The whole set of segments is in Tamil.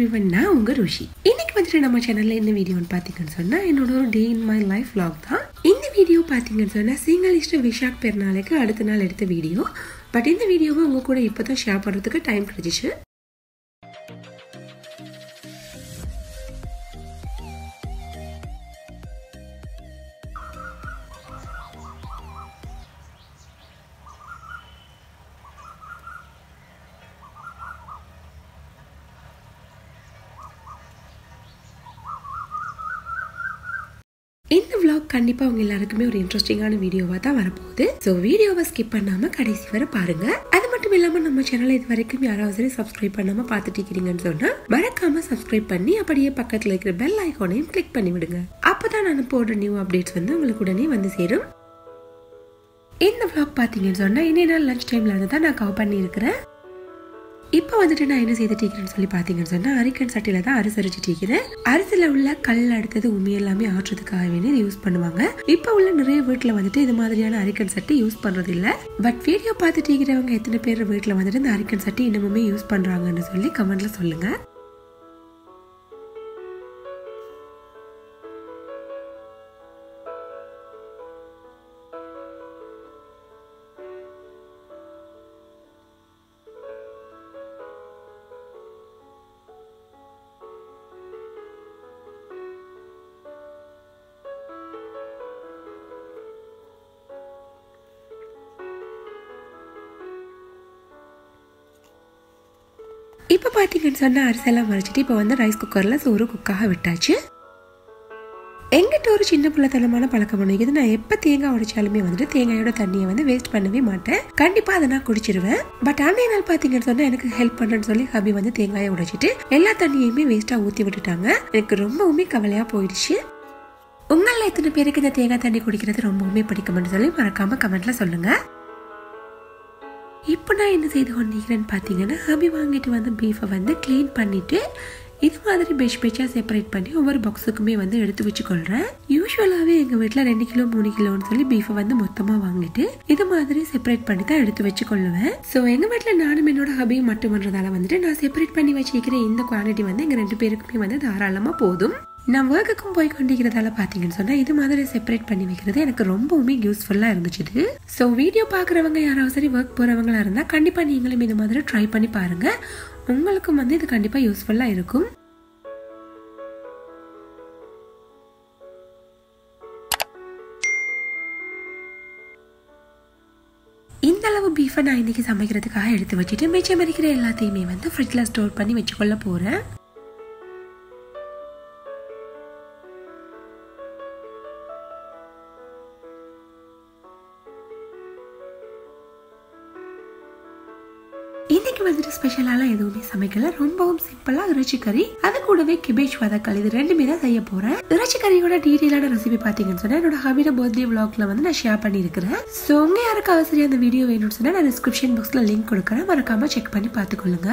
எவ்ரிவன் நான் உங்க ருஷி. இன்னைக்கு வந்துட்டு நம்ம சேனல்ல என்ன வீடியோன்னு பாத்தீங்கன்னு சொன்னா என்னோட ஒரு day in my life log தான். இந்த வீடியோ பாத்தீங்கன்னு சொன்னா சிங்கலிஸ்ட் விஷாக் பெருநாளைக்கு அடுத்த நாள் எடுத்த வீடியோ. பட் இந்த வீடியோவை உங்க கூட இப்பதான் ஷேர் பண்றதுக்கு டைம் கிடைச்சிச்சு. கண்டிப்பாக அவங்க உங்க எல்லாருக்குமே ஒரு இன்ட்ரெஸ்டிங்கான வீடியோவாக தான் வரப்போகுது. ஸோ வீடியோவை ஸ்கிப் பண்ணாமல் கடைசி வரை பாருங்க. அது மட்டும் இல்லாமல் நம்ம சேனலை இது வரைக்கும் யாராவது சரி சப்ஸ்கிரைப் பண்ணாமல் பார்த்துட்டு இருக்கிறீங்கன்னு சொன்னால் மறக்காம சப்ஸ்கிரைப் பண்ணி அப்படியே பக்கத்தில் இருக்கிற பெல் ஐக்கானையும் கிளிக் பண்ணி விடுங்க. அப்பதான் நான் போடுற நியூ அப்டேட்ஸ் வந்து உங்களுக்கு உடனே வந்து சேரும். இந்த விளாக் பார்த்தீங்கன்னு சொன்னால் இன்னும் லஞ்ச் டைமில் இருந்து தான் நான் கவர் பண்ணியிருக்கிறேன். இப்போ வந்துட்டு நான் என்ன செய்து டீக்கிறேன்னு சொல்லி பார்த்தீங்கன்னு சொன்னால் அரிக்கன் சட்டியில் தான் அரிசி அரிச்சு இருக்கிறேன் அரிசியில் உள்ள கல் அடுத்தது உமி எல்லாமே ஆற்றுறதுக்காக வேண்டி யூஸ் பண்ணுவாங்க. இப்போ உள்ள நிறைய வீட்டில் வந்துட்டு இது மாதிரியான அரிக்கன் சட்டி யூஸ் பண்ணுறது இல்லை பட் வீடியோ பார்த்து டீக்கிறவங்க எத்தனை பேர் வீட்டில் வந்துட்டு இந்த அரிக்கன் சட்டி இன்னமுமே யூஸ் பண்ணுறாங்கன்னு சொல்லி கமெண்ட்ல சொல்லுங்கள் இப்போ பார்த்தீங்கன்னு சொன்னால் அரிசியெல்லாம் மறைச்சிட்டு இப்போ வந்து ரைஸ் குக்கரில் சோறு குக்காக விட்டாச்சு. எங்கிட்ட ஒரு சின்ன பிள்ளைத்தனமான பழக்கம் பண்ணிக்குது நான் எப்போ தேங்காய் உடைச்சாலுமே வந்துட்டு தேங்காயோட தண்ணியை வந்து வேஸ்ட் பண்ணவே மாட்டேன். கண்டிப்பாக அதை நான் குடிச்சிருவேன். பட் அன்னைய நாள் பார்த்தீங்கன்னு சொன்னால் எனக்கு ஹெல்ப் பண்ணுறேன்னு சொல்லி ஹபி வந்து தேங்காயை உடைச்சிட்டு எல்லா தண்ணியுமே வேஸ்ட்டாக ஊற்றி விட்டுட்டாங்க. எனக்கு ரொம்பவுமே கவலையாக போயிடுச்சு. உங்களில் எத்தனை பேருக்கு இந்த தேங்காய் தண்ணி குடிக்கிறது ரொம்பவுமே பிடிக்கும்னு சொல்லி மறக்காமல் கமெண்ட்டில் சொல்லுங்கள் இப்போ நான் என்ன செய்து கொண்டிருக்கிறேன்னு பார்த்தீங்கன்னா ஹபி வாங்கிட்டு வந்து பீஃபை வந்து க்ளீன் பண்ணிவிட்டு இது மாதிரி பெஷ் பெச்சாக செப்பரேட் பண்ணி ஒவ்வொரு பாக்ஸுக்குமே வந்து எடுத்து வச்சுக்கொள்கிறேன் யூஸ்வலாகவே எங்கள் வீட்டில் ரெண்டு கிலோ மூணு கிலோன்னு சொல்லி பீஃபை வந்து மொத்தமாக வாங்கிட்டு இது மாதிரி செப்பரேட் பண்ணி தான் எடுத்து வச்சுக்கொள்ளுவேன். ஸோ எங்கள் வீட்டில் நானும் என்னோட ஹபியும் மட்டும் பண்ணுறதால வந்துட்டு நான் செப்பரேட் பண்ணி வச்சிருக்கிற இந்த குவாலிட்டி வந்து எங்கள் ரெண்டு பேருக்குமே வந்து தாராளமாக போதும். நான் ஒர்க்குக்கும் போய் கொண்டிருக்கிறதால பார்த்தீங்கன்னு சொன்னால் இது மாதிரி செப்பரேட் பண்ணி வைக்கிறது எனக்கு ரொம்பவுமே யூஸ்ஃபுல்லாக இருந்துச்சு ஸோ வீடியோ பார்க்குறவங்க யாராவது சரி ஒர்க் போகிறவங்களா இருந்தால் கண்டிப்பாக நீங்களும் இது மாதிரி ட்ரை பண்ணி பாருங்கள் உங்களுக்கும் வந்து இது கண்டிப்பாக யூஸ்ஃபுல்லாக இருக்கும். இந்த அளவு பீஃபை நான் இன்றைக்கி சமைக்கிறதுக்காக எடுத்து வச்சுட்டு மிச்சம் இருக்கிற எல்லாத்தையுமே வந்து ஃப்ரிட்ஜில் ஸ்டோர் பண்ணி வச்சுக்கொள்ள போகிறேன் இன்னைக்கு வந்துட்டு ஸ்பெஷலாலாம் எதுவுமே சமைக்கல. ரொம்பவும் சிம்பிளா இறைச்சி கறி. அது கூடவே கிபேஜ் வதக்கல். இது ரெண்டுமே தான் செய்ய போறேன். இறைச்சி கறியோட டீட்டெயிலான ரெசிபி பாத்தீங்கன்னு சொன்னா என்னோட ஹபிட பர்த்டே vlogல வந்து நான் ஷேர் பண்ணியிருக்கிறேன். ஸோ உங்க யாருக்காவது சரி அந்த வீடியோ வேணும்னு சொன்னா நான் டிஸ்கிரிப்ஷன் பாக்ஸ்ல லிங்க் கொடுக்குறேன். மறக்காம செக் பண்ணி பாத்துக்கொள்ளுங்க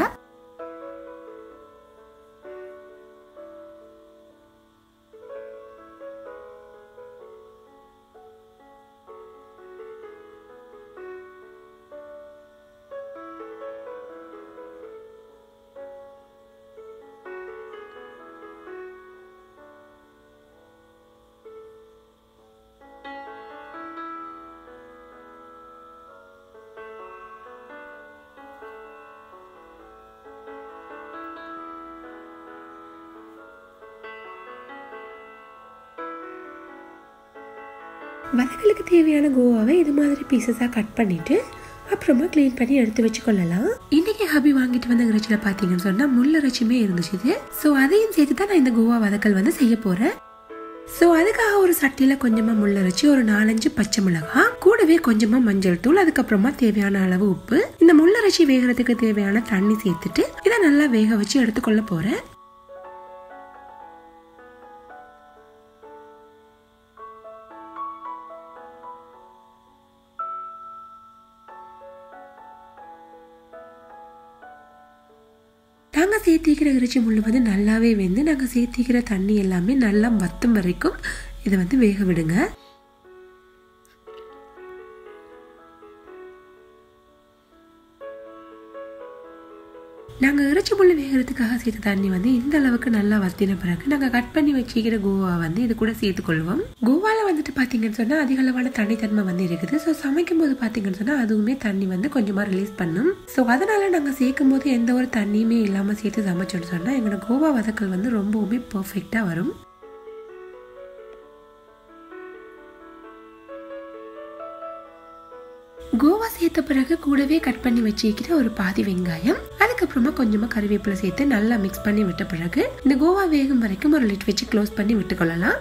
வதக்கலுக்கு தேவையான கோவாவை இது மாதிரி பீசஸாக கட் பண்ணிட்டு அப்புறமா க்ளீன் பண்ணி எடுத்து வச்சுக்கொள்ளலாம். இன்னைக்கு ஹபி வாங்கிட்டு வந்த இறைச்சியில் பார்த்தீங்கன்னு சொன்னால் முள்ள இறைச்சியுமே இருந்துச்சு ஸோ அதையும் சேர்த்து தான் நான் இந்த கோவா வதக்கல் வந்து செய்ய போகிறேன் ஸோ அதுக்காக ஒரு சட்டியில் கொஞ்சமாக முள்ளரைச்சி ஒரு நாலஞ்சு பச்சை மிளகா கூடவே கொஞ்சமாக மஞ்சள் தூள் அதுக்கப்புறமா தேவையான அளவு உப்பு. இந்த முள்ளரைச்சி வேகிறதுக்கு தேவையான தண்ணி சேர்த்துட்டு இதை நல்லா வேக வச்சு எடுத்துக்கொள்ள போகிறேன் சேர்த்திக்கிற இறைச்சி முள் வந்து நல்லாவே வெந்து நாங்கள் சேர்த்திக்கிற தண்ணி எல்லாமே நல்லா வத்தும் வரைக்கும் இதை வந்து வேக விடுங்க. வேகிறதுக்காக சேர்த்த தண்ணி வந்து இந்த அளவுக்கு நல்லா வத்தின பிறகு நாங்கள் கட் பண்ணி வச்சுக்கிற கோவா வந்து இது கூட சேர்த்துக்கொள்வோம். கோவாவில் வந்துட்டு பார்த்தீங்கன்னு சொன்னால் அதிக அளவான தனித்தன்மை வந்து இருக்குது. ஸோ சமைக்கும் போது பார்த்தீங்கன்னு சொன்னால் அதுவுமே தண்ணி வந்து கொஞ்சமாக ரிலீஸ் பண்ணும். ஸோ அதனால் நாங்கள் சேர்க்கும் போது எந்த ஒரு தண்ணியுமே இல்லாமல் சேர்த்து சமைச்சோம்னு சொன்னால் எங்களோட கோவா வதக்கல் வந்து ரொம்பவுமே பர்ஃபெக்டாக வரும். கோவா சேர்த்த பிறகு கூடவே கட் பண்ணி வச்சிருக்கிற ஒரு பாதி வெங்காயம் அதுக்கப்புறமா கொஞ்சமா கருவேப்பிலை சேர்த்து நல்லா மிக்ஸ் பண்ணி விட்ட பிறகு இந்த கோவா வேகும் வரைக்கும் ஒரு லிட் வச்சு க்ளோஸ் பண்ணி விட்டுக்கொள்ளலாம்.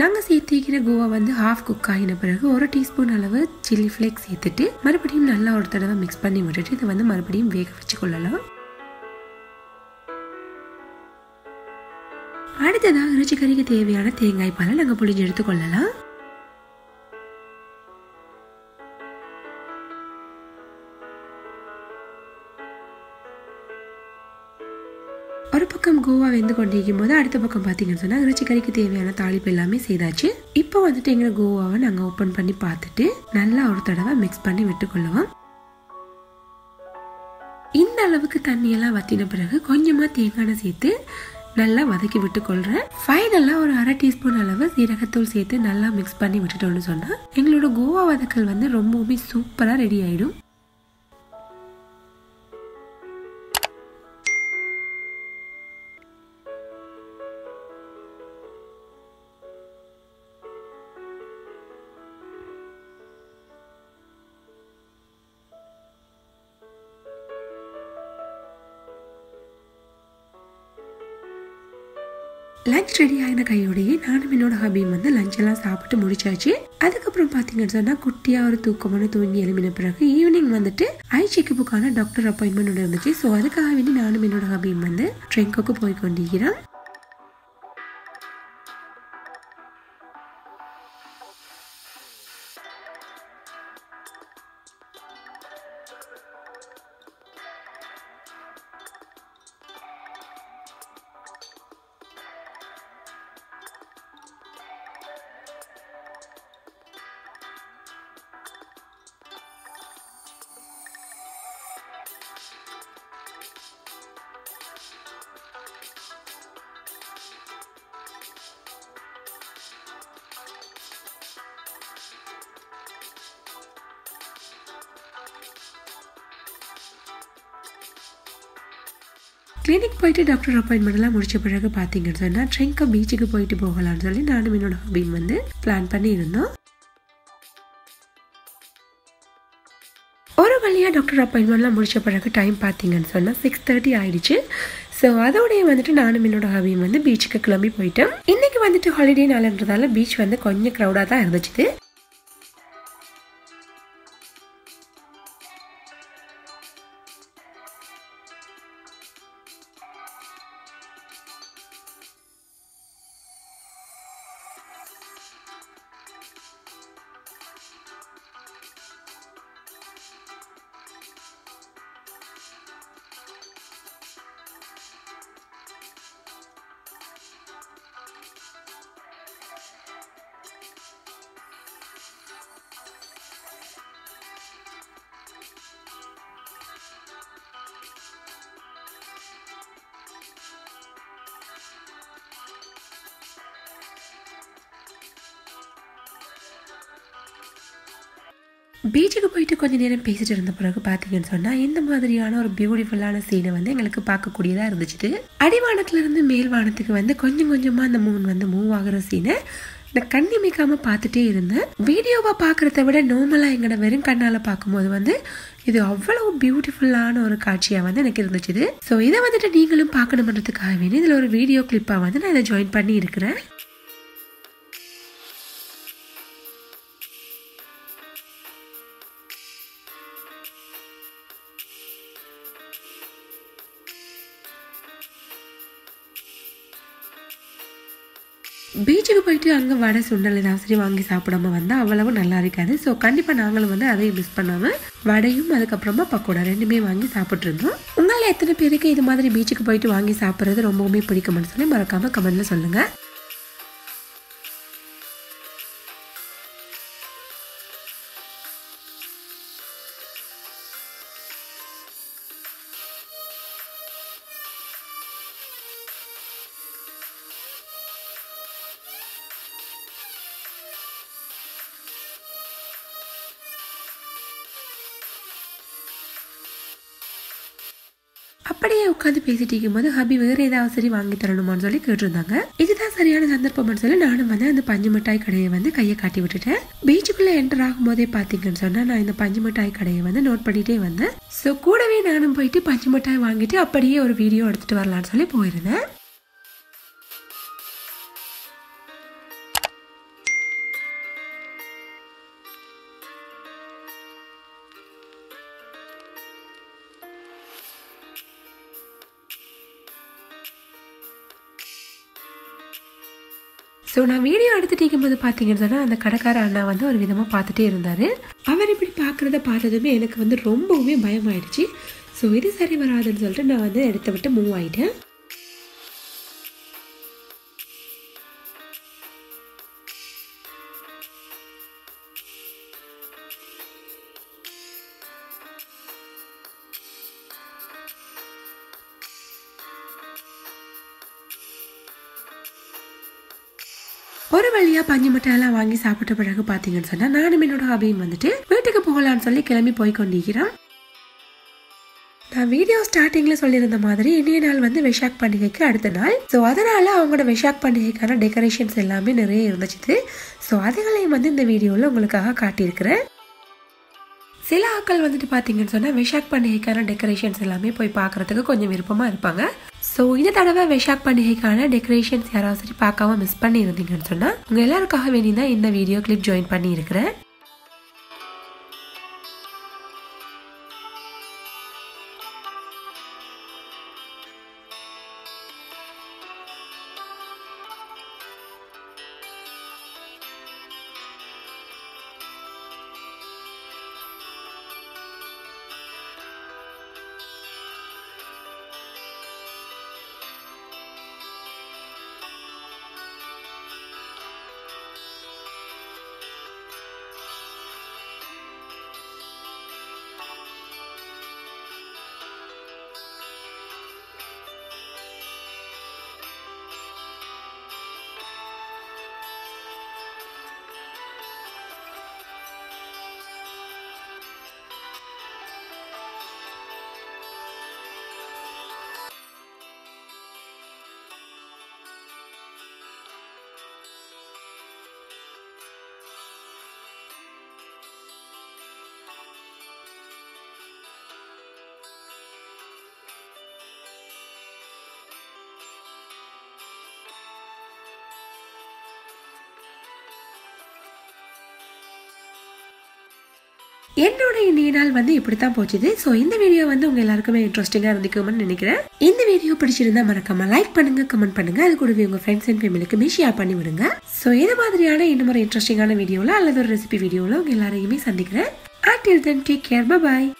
நாங்கள் சேர்த்திக்கிற கோவா வந்து ஹாஃப் குக் ஆகின பிறகு ஒரு டீஸ்பூன் அளவு சில்லி ஃப்ளேக்ஸ் சேர்த்துட்டு மறுபடியும் நல்லா ஒரு தடவை மிக்ஸ் பண்ணி விட்டுட்டு இதை வந்து மறுபடியும் வேக வச்சு கொள்ளலாம் அடுத்ததாக இறைச்சி கறிக்கு தேவையான தேங்காய் பாலை நாங்கள் புளிஞ்சு எடுத்துக்கொள்ளலாம். கோவா வெந்து கொண்டிருக்கும் போது அடுத்த பக்கம் பார்த்தீங்கன்னு சொன்னால் இறைச்சி கறிக்கு தேவையான தாளிப்பு எல்லாமே செய்தாச்சு. இப்போ வந்துட்டு எங்களை கோவாவை நாங்கள் ஓப்பன் பண்ணி பார்த்துட்டு நல்லா ஒரு தடவை மிக்ஸ் பண்ணி விட்டுக்கொள்ளுவோம். இந்த அளவுக்கு தண்ணியெல்லாம் வத்தின பிறகு கொஞ்சமாக தேங்காய் சேர்த்து நல்லா வதக்கி விட்டுக்கொள்கிறேன் ஃபைனலாக ஒரு அரை டீஸ்பூன் அளவு சீரகத்தூள் சேர்த்து நல்லா மிக்ஸ் பண்ணி விட்டுட்டோம்னு சொன்னால் எங்களோட கோவா வதக்கல் வந்து ரொம்பவுமே சூப்பராக ரெடி ஆகிடும் லஞ்ச் ரெடி ஆகின கையோடையே நானும் என்னோட ஹபியும் வந்து லஞ்ச் எல்லாம் சாப்பிட்டு முடிச்சாச்சு. அதுக்கப்புறம் பார்த்தீங்கன்னு சொன்னால் குட்டியாக ஒரு தூக்கமான தூங்கி எழுப்பின பிறகு ஈவினிங் வந்துட்டு ஐ செக்கப்புக்கான டாக்டர் அப்பாயின்மெண்ட் ஒன்று இருந்துச்சு. ஸோ அதுக்காக வேண்டி நானும் என்னோட ஹபியும் வந்து ட்ரெங்கோக்கு போய் கொண்டிருக்கிறோம் கிளினிக் போயிட்டு டாக்டர் அப்பாயின்மெண்ட்லாம் முடிச்ச பிறகு பார்த்தீங்கன்னு சொன்னால் ட்ரெங்கா பீச்சுக்கு போயிட்டு போகலாம்னு சொல்லி நானும் என்னோட ஹபியும் வந்து பிளான் பண்ணி இருந்தோம் ஒரு வழியாக டாக்டர் அப்பாயின்மெண்ட்லாம் முடிச்ச பிறகு டைம் பார்த்தீங்கன்னு சொன்னால் சிக்ஸ் தேர்ட்டி ஆயிடுச்சு. ஸோ அதோடய வந்துட்டு நானும் என்னோட ஹபியும் வந்து பீச்சுக்கு கிளம்பி போயிட்டேன் இன்றைக்கி வந்துட்டு ஹாலிடே நாள்ன்றதால பீச் வந்து கொஞ்சம் க்ரௌடாக தான் இருந்துச்சு. பீச்சுக்கு போயிட்டு கொஞ்சம் நேரம் பேசிட்டு இருந்த பிறகு பார்த்தீங்கன்னு சொன்னால் இந்த மாதிரியான ஒரு பியூட்டிஃபுல்லான சீனை வந்து எங்களுக்கு பார்க்கக்கூடியதாக இருந்துச்சு அடிவானத்துலேருந்து மேல் வானத்துக்கு வந்து கொஞ்சம் கொஞ்சமாக அந்த மூன் வந்து மூவ் ஆகுற சீனை நான் கண்ணிமைக்காம பார்த்துட்டே இருந்தேன். வீடியோவை பார்க்குறத விட நார்மலாக எங்களோட வெறும் கண்ணால் பார்க்கும்போது வந்து இது அவ்வளவு பியூட்டிஃபுல்லான ஒரு காட்சியாக வந்து எனக்கு இருந்துச்சு ஸோ இதை வந்துட்டு நீங்களும் பார்க்கணுன்றதுக்காக வேணும் இதில் ஒரு வீடியோ கிளிப்பாக வந்து நான் இதை ஜாயின் பண்ணி இருக்கிறேன் பீச்சுக்கு போயிட்டு அங்கே வடை சுண்டல் ஏதாவது சரி வாங்கி சாப்பிடாம வந்தால் அவ்வளவு நல்லா இருக்காது. ஸோ கண்டிப்பாக நாங்களும் வந்து அதையும் மிஸ் பண்ணாமல் வடையும் அதுக்கப்புறமா பக்கோடா ரெண்டுமே வாங்கி சாப்பிட்ருந்தோம் உங்களால் உங்களில் எத்தனை பேருக்கு இது மாதிரி பீச்சுக்கு போயிட்டு வாங்கி சாப்பிட்றது ரொம்பவுமே பிடிக்கும்னு சொல்லி மறக்காமல் கமெண்ட்ல சொல்லுங்கள் அப்படியே உட்காந்து பேசிட்டு இருக்கும்போது ஹபி வேற ஏதாவது சரி வாங்கி தரணுமான்னு சொல்லி கேட்டிருந்தாங்க. இதுதான் சரியான சந்தர்ப்பம்னு சொல்லி நானும் வந்து அந்த பஞ்சு மிட்டாய் கடையை வந்து கையை காட்டி விட்டுட்டேன். பீச்சுக்குள்ள என்டர் ஆகும் போதே பாத்தீங்கன்னு சொன்னா நான் இந்த பஞ்சு மிட்டாய் கடையை வந்து நோட் பண்ணிட்டே வந்தேன். ஸோ கூடவே நானும் போயிட்டு பஞ்சு மிட்டாய் வாங்கிட்டு அப்படியே ஒரு வீடியோ எடுத்துட்டு வரலாம்னு சொல்லி போயிருந்தேன். ஸோ நான் வீடியோ எடுத்துட்டு இருக்கும்போது பார்த்தீங்கன்னு சொன்னால் அந்த கடைக்கார அண்ணா வந்து ஒரு விதமாக பார்த்துட்டே இருந்தார். அவர் இப்படி பார்க்குறத பார்த்ததுமே எனக்கு வந்து ரொம்பவுமே பயமாயிடுச்சு. ஸோ இது சரி வராதுன்னு சொல்லிட்டு நான் வந்து எடுத்து விட்டு மூவ் ஆகிட்டேன் ஒரு வழியா பஞ்சு மிட்டாயெல்லாம் வாங்கி சாப்பிட்ட பிறகு பாத்தீங்கன்னு சொன்னா நானும் என்னோட ஹாபியும் வந்துட்டு வீட்டுக்கு போகலான்னு சொல்லி கிளம்பி போய் கொண்டிருக்கிறோம் நான் வீடியோ ஸ்டார்டிங்ல சொல்லியிருந்த மாதிரி இனிய நாள் வந்து விஷாக் பண்டிகைக்கு அடுத்த நாள். ஸோ அதனால அவங்களோட விஷாக் பண்டிகைக்கான டெக்கரேஷன்ஸ் எல்லாமே நிறைய இருந்துச்சு ஸோ அதுகளையும் வந்து இந்த வீடியோவில் உங்களுக்காக காட்டியிருக்கிறேன். சில ஆட்கள் வந்துட்டு பார்த்தீங்கன்னு சொன்னால் விஷாக் பண்டிகைக்கான டெக்கரேஷன்ஸ் எல்லாமே போய் பார்க்கறதுக்கு கொஞ்சம் விருப்பமாக இருப்பாங்க. ஸோ இந்த தடவை விஷாக் பண்டிகைக்கான டெக்கரேஷன்ஸ் யாராவது சரி பார்க்காம மிஸ் பண்ணி இருந்தீங்கன்னு சொன்னால் உங்கள் எல்லாருக்காக வேண்டி தான் இந்த வீடியோ கிளிப் ஜாயின் பண்ணியிருக்கிறேன். என்னோட இன்றைய நாள் வந்து இப்படித்தான் போச்சுது. ஸோ இந்த வீடியோ வந்து உங்க எல்லாருக்குமே இன்ட்ரெஸ்டிங்காக இருந்துக்கும்னு நினைக்கிறேன். இந்த வீடியோ பிடிச்சிருந்தா மறக்காம லைக் பண்ணுங்க கமெண்ட் பண்ணுங்க. அது கூடவே உங்க ஃப்ரெண்ட்ஸ் அண்ட் ஃபேமிலிக்கு ஷேர் பண்ணி விடுங்க. ஸோ இது மாதிரியான இன்னும் ஒரு இன்ட்ரெஸ்டிங்கான வீடியோவில் அல்லது ஒரு ரெசிபி வீடியோவில் உங்க எல்லாரையுமே சந்திக்கிறேன். Until then take care. Bye bye